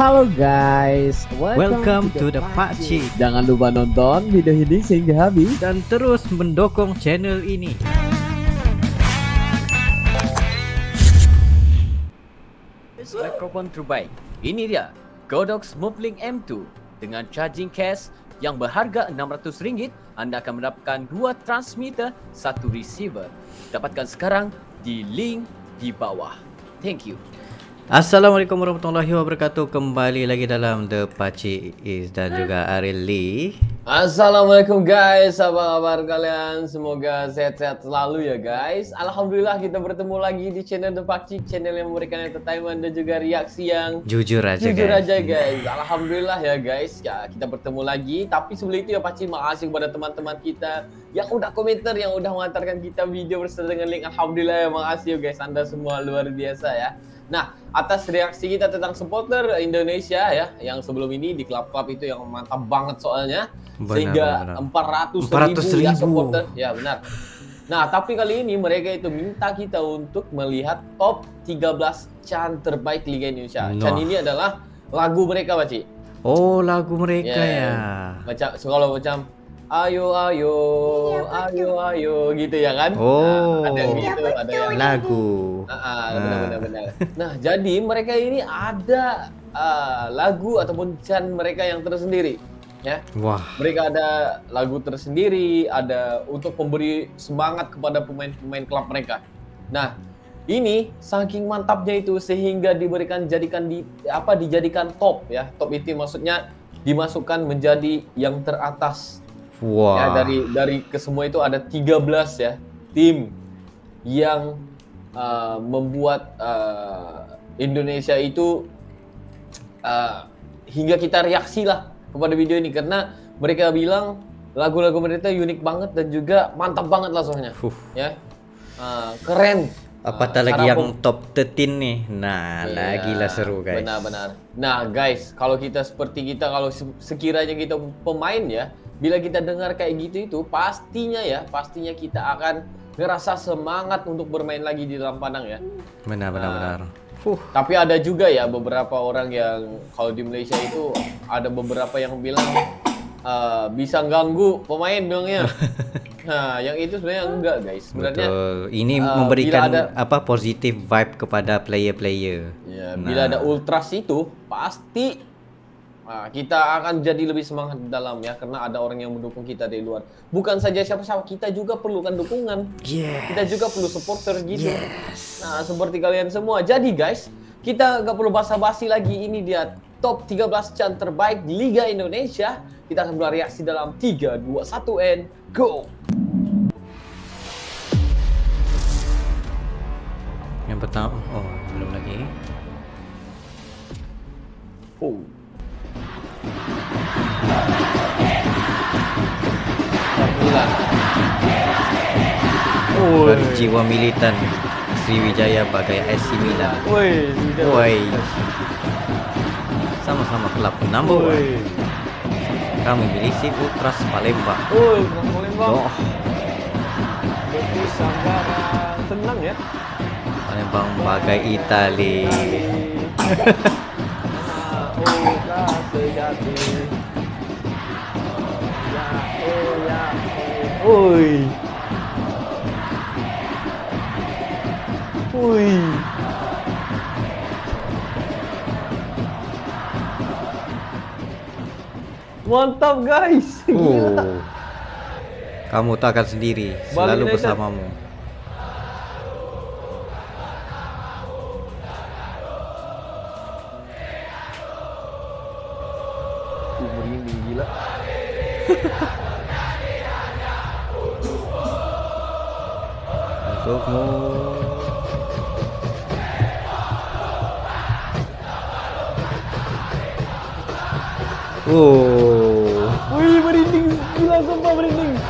Halo guys, Welcome to the Pak Cik. Jangan lupa nonton video ini sehingga habis. dan terus mendukung channel ini. Mikrofon terbaik. Ini dia, Godox Movelink M2 dengan charging case yang berharga RM600. Anda akan mendapatkan dua transmitter, satu receiver. Dapatkan sekarang di link di bawah. Thank you. Assalamualaikum warahmatullahi wabarakatuh. Kembali lagi dalam The Paci Is dan juga Ariel Lee. Assalamualaikum guys, apa kabar kalian? Semoga sehat-sehat selalu ya guys. Alhamdulillah kita bertemu lagi di channel The Pakcik, channel yang memberikan entertainment dan juga reaksi yang Jujur aja jujur guys. aja guys. Alhamdulillah ya guys, ya kita bertemu lagi. Tapi sebelum itu ya Pakcik makasih kepada teman-teman kita yang udah komentar, yang udah mengantarkan kita video beserta dengan link. Alhamdulillah ya makasih ya guys, anda semua luar biasa ya. Nah, atas reaksi kita tentang supporter Indonesia ya, yang sebelum ini di klub-klub itu yang mantap banget soalnya, Benar, sehingga benar. 400 400.000. ribu ya supporter, ya benar. Nah, tapi kali ini mereka itu minta kita untuk melihat top 13 Chan terbaik Liga Indonesia. Chan Nah. ini adalah lagu mereka, Baci. Oh lagu mereka Yeah. ya. Macam so, kalau macam ayo ayo ayo ayo gitu ya kan? Oh. Nah, ada yang gitu, ada yang Lagu. Ah, ah, benar, benar, benar. Nah, jadi mereka ini ada ah, lagu ataupun chan mereka yang tersendiri, ya. Wah. Mereka ada lagu tersendiri, ada untuk memberi semangat kepada pemain-pemain klub mereka. Nah, ini saking mantapnya itu sehingga diberikan jadikan di apa dijadikan top ya. Top itu maksudnya dimasukkan menjadi yang teratas Wah. Ya dari dari ke semua itu ada 13 ya tim yang uh, membuat uh, Indonesia itu uh, hingga kita reaksi lah kepada video ini karena mereka bilang lagu-lagu mereka unik banget dan juga mantap banget lah soalnya Fuh. ya Uh, keren Apatah Uh, lagi yang pem- top 13 nih. Nah, Iya, lagi lah seru guys. Benar-benar. Nah guys, kalau kita seperti kita, kalau se- sekiranya kita pemain ya, bila kita dengar kayak gitu itu, pastinya ya, pastinya kita akan ngerasa semangat untuk bermain lagi di dalam padang ya. Benar benar Nah. benar. Fuh. Tapi ada juga ya beberapa orang yang kalau di Malaysia itu ada beberapa yang bilang eh, bisa ganggu pemain bilangnya. nah, yang itu sebenarnya enggak guys. Sebenarnya Betul. Ini uh, memberikan ada- apa positif vibe kepada player-player. Ya, Nah. bila ada ultras itu pasti ah, kita akan jadi lebih semangat di dalam ya karena ada orang yang mendukung kita dari luar. Bukan saja siapa-siapa, kita juga perlukan dukungan. Yeah. Kita juga perlu supporter gitu. Nah, seperti kalian semua. Jadi guys, kita nggak perlu basa-basi lagi. Ini dia top 13 Chan terbaik di Liga Indonesia. Kita akan bereaksi dalam 3 2 1 and go. Yang pertama, oh belum lagi. Oh. Berjiwa militan Sriwijaya bagai AC Milan. Woi, Woi. Sama-sama klub number one. Kami milisi Ultras Palembang. Woi, Palembang. Oh. Senang ya. Palembang bagai Itali. Oh, Woi. Woi. Mantap guys. Gila. Oh. Kamu tak akan sendiri, Bali selalu United. bersamamu. Uh, merinding gila. Untukmu. Oh. Wih, merinding gila sumpah merinding.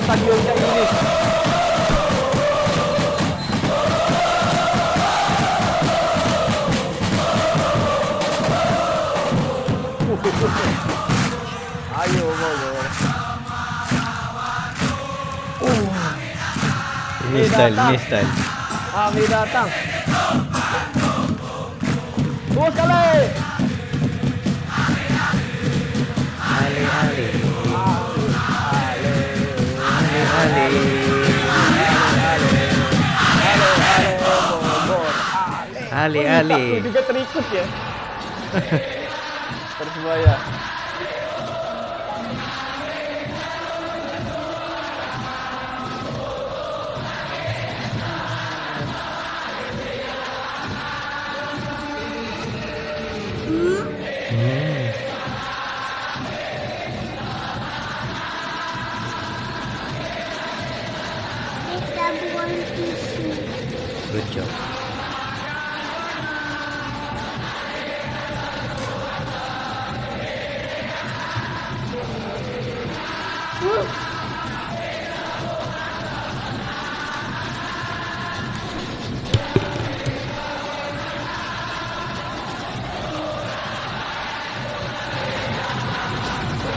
Hancur stadionnya ini. Ayo, Bogor. Ini style, ini style. Kami datang. Dua kali. Ali Ali. Ali Ali. Ali Ali. Aku juga terikut ya. Persebaya.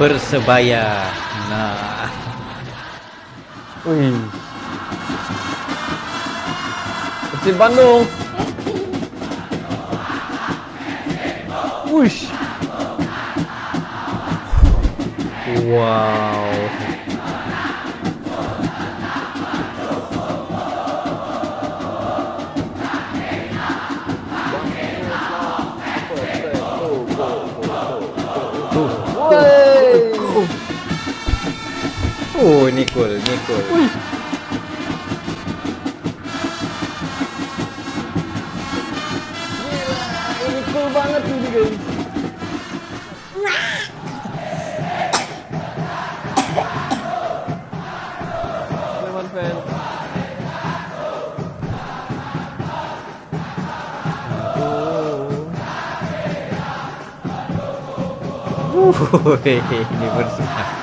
Persebaya. Nah, Wih. Persib Bandung. Wush. wow. Oh, ini cool, ini cool. Ini cool banget ini guys. Teman. Wih, ini bersih.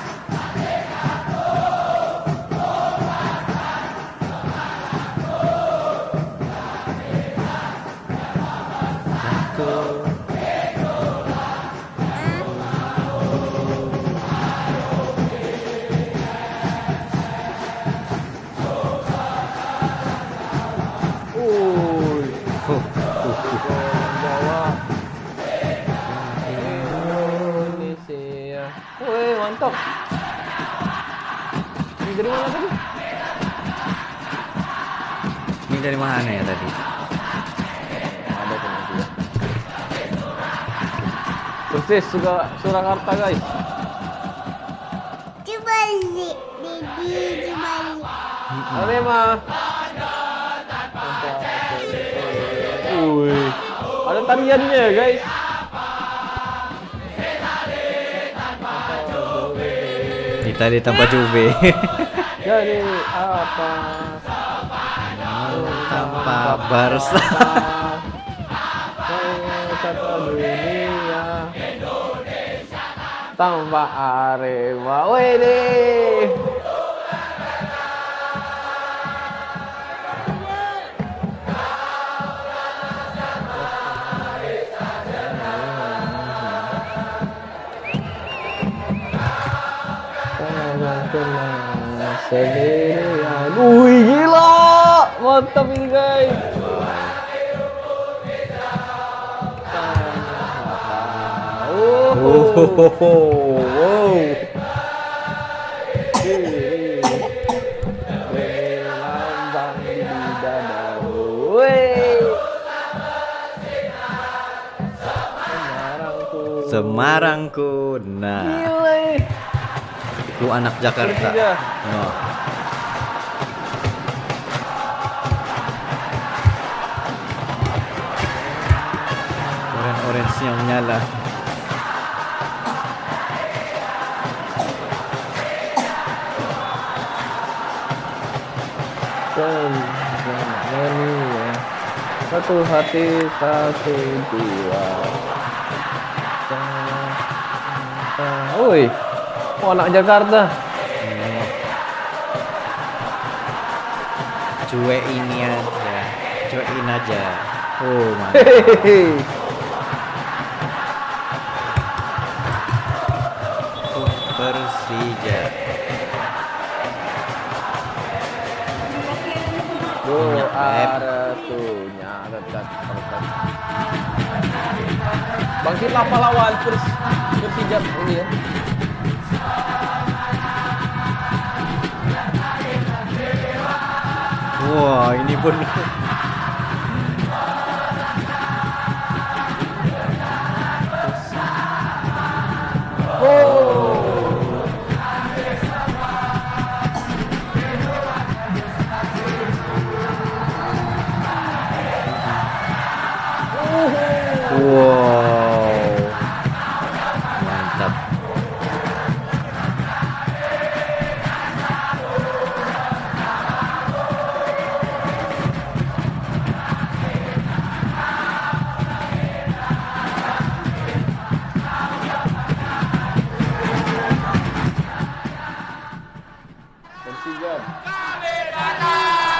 Ini dari mana tadi? Ini dari mana ya tadi? Ada penalti ya. Persis juga Surakarta guys. Dibalik. Didi dibalik. Arema. Wih. Ada tariannya guys. Kita di tempat Juve. Jadi apa? Tanpa Barca. Kata dunia tanpa Arema. Wede. Wih gila, mantap ini guys. Oh, wow. Semarangku. Nah, Gile. ku anak Jakarta. Persija. Yang menyala. Ini ya. Satu hati, satu jiwa. Oi, oh, anak Jakarta. Cuekin aja. Cuekin aja. Oh, mantap. Persija. Doa restunya tetap tetap. Bangkitlah pahlawan Pers Persija ini ya. Wah, ini pun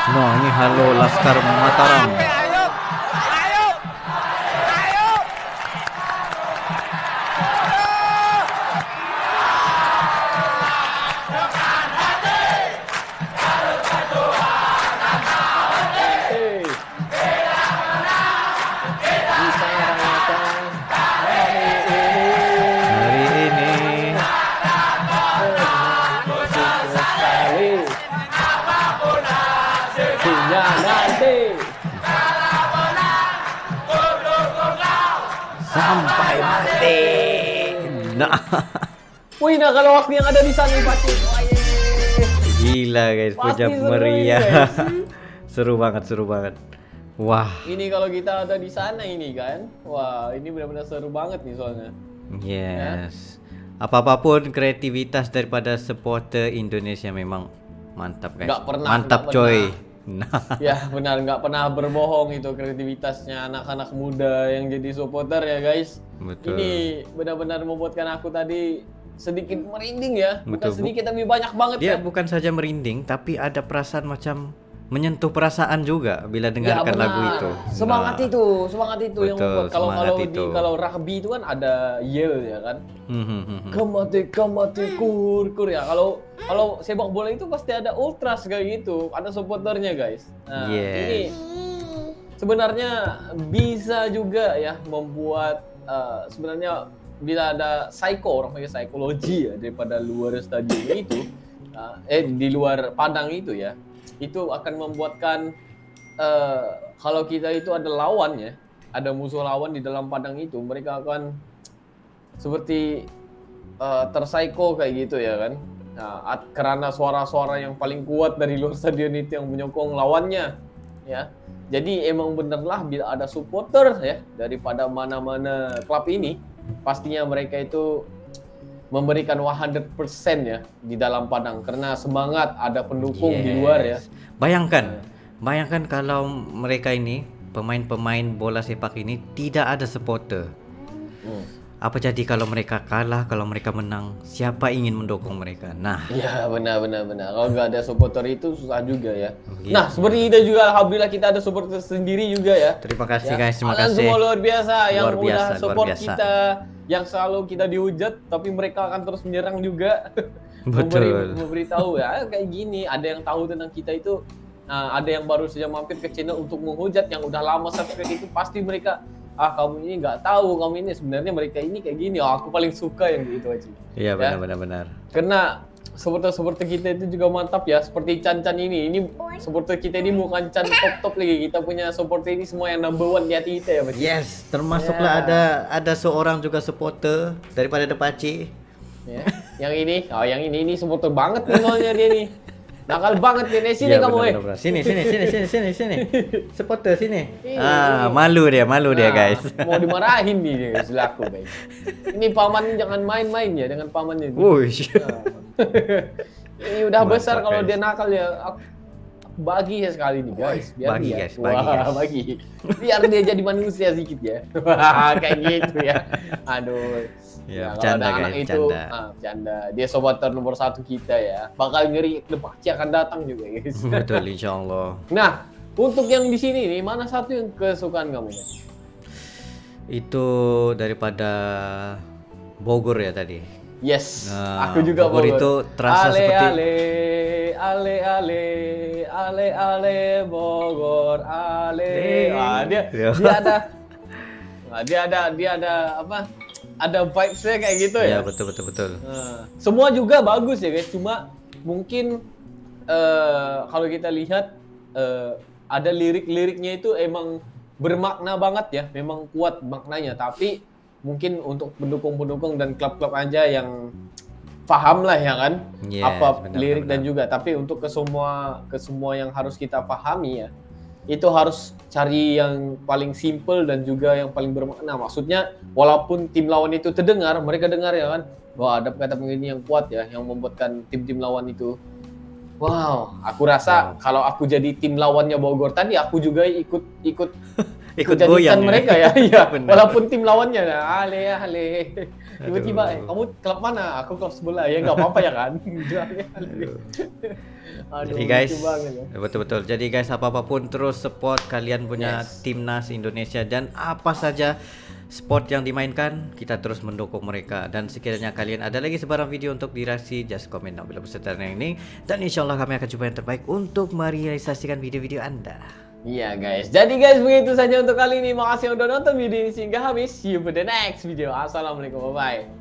Nah, ini halo Laskar Mataram. Hingga nanti. sampai mati. Nah, Wih, nah kalau waktu yang ada di sana pasti. Gila guys, ini, meriah. guys. seru banget, seru banget. Wah, Ini kalau kita ada di sana ini kan. Wah, ini benar-benar seru banget nih soalnya. yes. Apa-apapun kreativitas daripada supporter Indonesia memang mantap guys. Nggak pernah, mantap nggak coy. pernah. Nah, Ya benar nggak pernah berbohong itu kreativitasnya anak-anak muda yang jadi supporter ya guys. Betul. Ini benar-benar membuatkan aku tadi sedikit merinding ya. Bukan Betul, Bu. sedikit tapi banyak banget ya. bukan saja merinding tapi ada perasaan macam menyentuh perasaan juga bila dengarkan benar. lagu itu. Semangat Nah. itu, semangat itu yang Betul, membuat kalau kalau itu. di kalau rugby itu kan ada yell ya kan. Hmm, hmm, hmm. Kemati kemati kur kur ya. Kalau kalau sepak bola itu pasti ada ultras kayak gitu, ada supporternya guys. Nah, Yes. ini sebenarnya bisa juga ya membuat eh, sebenarnya bila ada psycho orang pakai psikologi ya daripada luar stadion itu eh, eh di luar padang itu ya itu akan membuatkan eh, kalau kita itu ada lawan ya ada musuh lawan di dalam padang itu mereka akan seperti eh, terpsiko kayak gitu ya kan. Nah, karena suara-suara yang paling kuat dari luar stadion itu yang menyokong lawannya ya. Jadi emang benerlah bila ada supporter ya daripada mana-mana klub ini pastinya mereka itu memberikan 100% ya di dalam padang karena semangat ada pendukung di luar ya Yes. Bayangkan, bayangkan kalau mereka ini pemain-pemain bola sepak ini tidak ada supporter. Hmm. Apa jadi kalau mereka kalah, kalau mereka menang? Siapa ingin mendukung mereka? Nah, Ya benar benar benar. Kalau nggak ada supporter itu susah juga ya. Nah seperti itu juga alhamdulillah kita ada supporter sendiri juga ya. terima kasih Ya, guys, terima kalian kasih. semua luar biasa yang Luar biasa, udah luar support biasa. kita, yang selalu kita dihujat, tapi mereka akan terus menyerang juga. Betul. Memberi, memberitahu ya kayak gini. Ada yang tahu tentang kita itu, nah, ada yang baru saja mampir ke channel untuk menghujat, yang udah lama subscribe itu pasti mereka ah kamu ini nggak tahu kamu ini sebenarnya mereka ini kayak gini. Oh, aku paling suka yang gitu aja. Iya Ya. benar benar benar. Karena supporter-supporter kita itu juga mantap ya. Seperti Chan Chan ini. Ini supporter kita ini bukan Chan top top lagi. Kita punya supporter ini semua yang number one di hati kita ya, Pak. Yes, termasuklah Ya. ada ada seorang juga supporter daripada The Paci. Ya. Yang ini, oh yang ini ini supporter banget nih soalnya dia nih. Nakal banget nih. Sini Ya, kamu eh. Sini, sini, sini, sini, sini, sini. Supporter sini. Ini, Ah, malu dia, malu dia, Nah, guys. Mau dimarahin nih dia selaku guys. Ini paman jangan main-main ya dengan paman ini. Wuih. Ini udah Mantap, besar kalau guys. dia nakal ya. Aku bagi ya sekali nih guys. Biar Bagi, dia. guys, bagi, Wah, guys. bagi. Biar dia jadi manusia sedikit ya. Kayak gitu ya. Aduh. Ya, kalau bercanda, ada anak guys, itu, bercanda. ah, bercanda. Dia sobat nomor satu kita ya. Bakal ngeri Lepaci akan datang juga guys. Betul, insya Allah. nah, untuk yang di sini nih, mana satu yang kesukaan kamu? Guys? Itu daripada Bogor ya tadi. Yes, Nah, aku juga Bogor Bogor. itu terasa ale, seperti- ale, ale ale ale ale Bogor ale. Wah, dia dia ada Wah, dia ada dia ada apa? Ada vibes-nya kayak gitu ya. Ya, betul, betul, betul. Nah, semua juga bagus ya guys, cuma mungkin eh, kalau kita lihat eh, ada lirik-liriknya itu emang bermakna banget ya, memang kuat maknanya. Tapi mungkin untuk pendukung-pendukung dan klub-klub aja yang paham lah ya kan Yes, apa benar, lirik benar. dan juga. Tapi untuk ke semua ke semua yang harus kita pahami ya, itu harus cari yang paling simple dan juga yang paling bermakna. Maksudnya walaupun tim lawan itu terdengar, mereka dengar ya kan, wah ada kata begini yang kuat ya, yang membuatkan tim-tim lawan itu. Wow, aku rasa kalau aku jadi tim lawannya Bogor tadi, aku juga ikut ikut Ikut goyang ya. mereka ya. Benar. Walaupun tim lawannya, nah, ale ale. Tiba-tiba, eh, kamu klub mana? Aku klub sebelah, ya nggak apa-apa ya kan? Ale, ale. Aduh, Jadi guys, ya. betul-betul. Jadi guys, apa-apapun terus support kalian punya Yes. timnas Indonesia dan apa saja sport yang dimainkan, kita terus mendukung mereka. Dan sekiranya kalian ada lagi sebarang video untuk direaksi, just below beserta yang ini. Dan insya Allah kami akan coba yang terbaik untuk merealisasikan video-video Anda. Iya guys, jadi guys begitu saja untuk kali ini. Makasih udah nonton video ini sehingga habis. See you for the next video. Assalamualaikum, bye bye.